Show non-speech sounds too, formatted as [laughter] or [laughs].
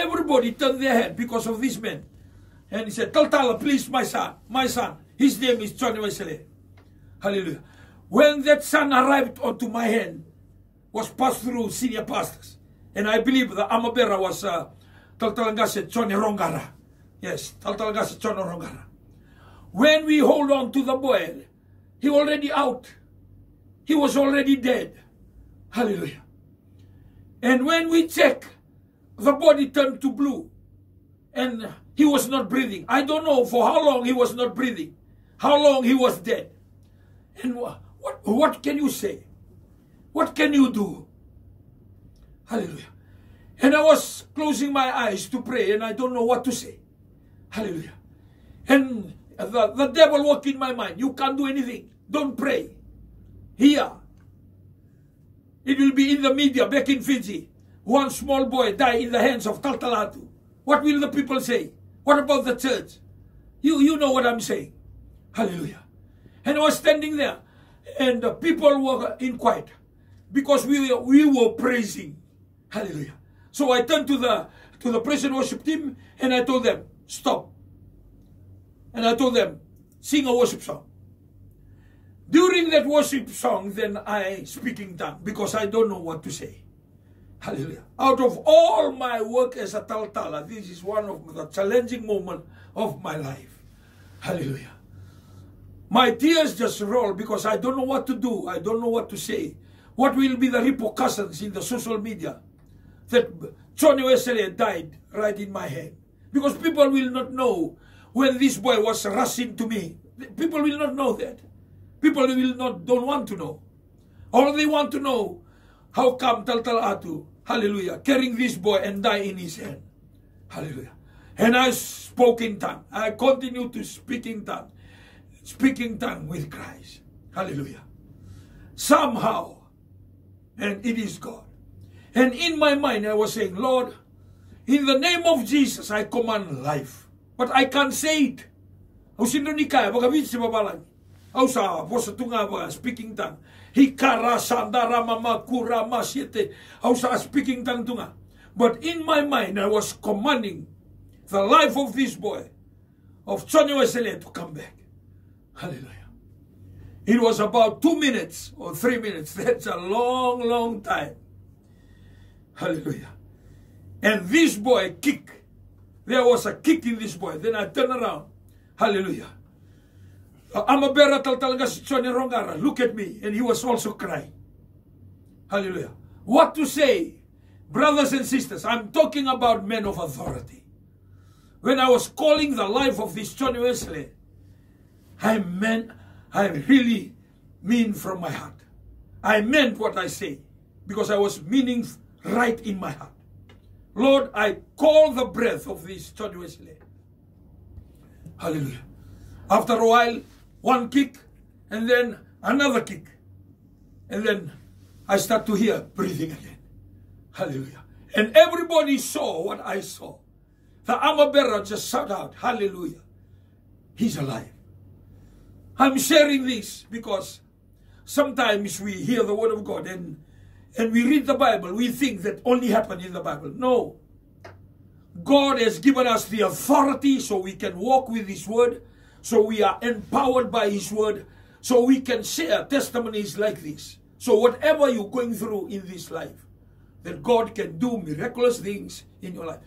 everybody turned their head because of this man. And he said, Taltala, please, my son, my son. His name is Johnny Wesley. Hallelujah. When that son arrived onto my hand, was passed through senior pastors. And I believe the armor bearer was uh, Taltalangase Johnny Rongara. Yes, Taltalangase Johnny Rongara. When we hold on to the boy, he already out. He was already dead. Hallelujah. And when we check, the body turned to blue. And he was not breathing. I don't know for how long he was not breathing. How long he was dead. And what, what can you say? What can you do? Hallelujah. And I was closing my eyes to pray and I don't know what to say. Hallelujah. And the, the devil walked in my mind. You can't do anything. Don't pray. Here. It will be in the media back in Fiji. One small boy die in the hands of Taltalatu. What will the people say? What about the church? You, you know what I'm saying. Hallelujah. And I was standing there and the people were in quiet because we, we were praising. Hallelujah. So I turned to the to the praise and worship team and I told them, stop. And I told them, sing a worship song. During that worship song, then I speak in tongue because I don't know what to say. Hallelujah. Out of all my work as a Taltala, this is one of the challenging moments of my life. Hallelujah. My tears just roll because I don't know what to do. I don't know what to say. What will be the repercussions in the social media that Johnny Wesley died right in my head? Because people will not know when this boy was rushing to me. People will not know that. People will not don't want to know. All they want to know, how come Taltal Atu, hallelujah, carrying this boy and die in his hand. Hallelujah. And I spoke in tongue. I continue to speak in tongue. Speaking tongue with Christ. Hallelujah. Somehow, and it is God. And in my mind, I was saying, Lord, in the name of Jesus, I command life. But I can't say it. Au posa tunga ba, speaking tongue. Hikara sandara mama kura speaking tongue tunga. But in my mind, I was commanding the life of this boy, of Johnny Wesley, to come back. Hallelujah. It was about two minutes or three minutes. [laughs] That's a long, long time. Hallelujah. And this boy kicked. There was a kick in this boy. Then I turned around. Hallelujah. Armor bearer tal talaga si Johnny Rongara. Look at me. And he was also crying. Hallelujah. What to say? Brothers and sisters, I'm talking about men of authority. When I was calling the life of this Johnny Wesley, I meant, I really mean from my heart. I meant what I say because I was meaning right in my heart. Lord, I call the breath of this Johnny Wesley. Hallelujah. After a while, one kick and then another kick. And then I start to hear breathing again. Hallelujah. And everybody saw what I saw. The armor bearer just shout out, Hallelujah. He's alive. I'm sharing this because sometimes we hear the word of God and and we read the Bible, we think that only happened in the Bible. No. God has given us the authority so we can walk with His word, so we are empowered by His word, so we can share testimonies like this. So whatever you're going through in this life, that God can do miraculous things in your life.